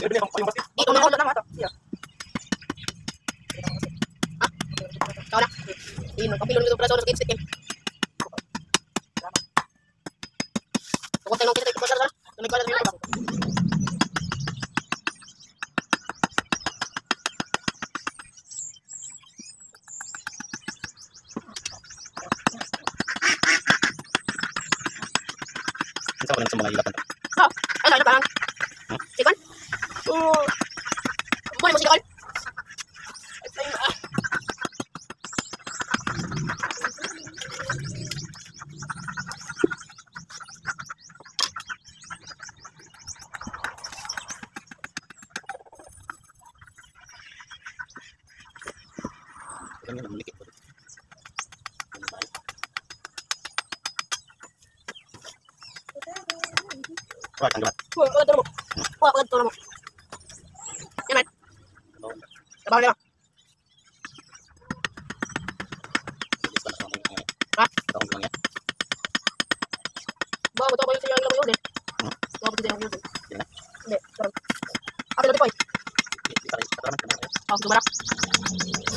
Bibili ako yung batik. na ulo lang ato. Siya. Kau na. Ino, kapilon nito para sa oras kit stick. Tuwag sa. Tumig pala dito. Isa ko lang sa mga ilapan. Uh. Boleh masih kawan. Kami nak melikit. Wah, kan Wah, kan kan dia lima. Bawa betul yang ilang yun betul yang yun. Hindi, ini Apa lebih poin? Sarap. Sarap. Sarap. Sarap. ini Sarap. Sarap.